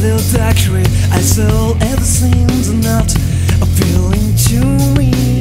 the luxury I saw ever seems not appealing to me.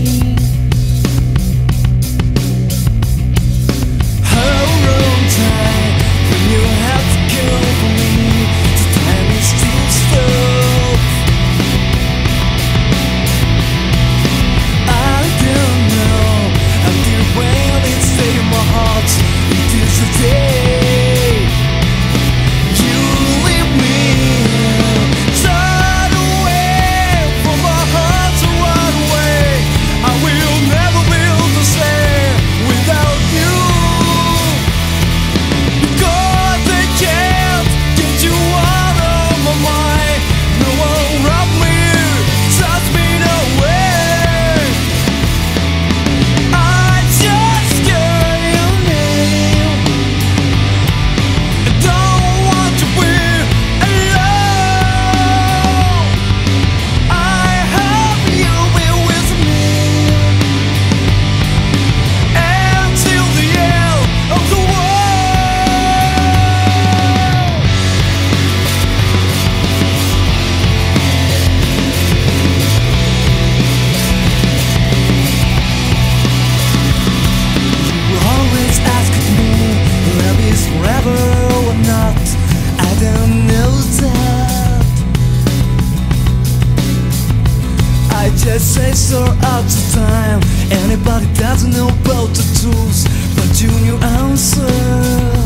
just say so out of time. Anybody doesn't know about the tools But you knew answer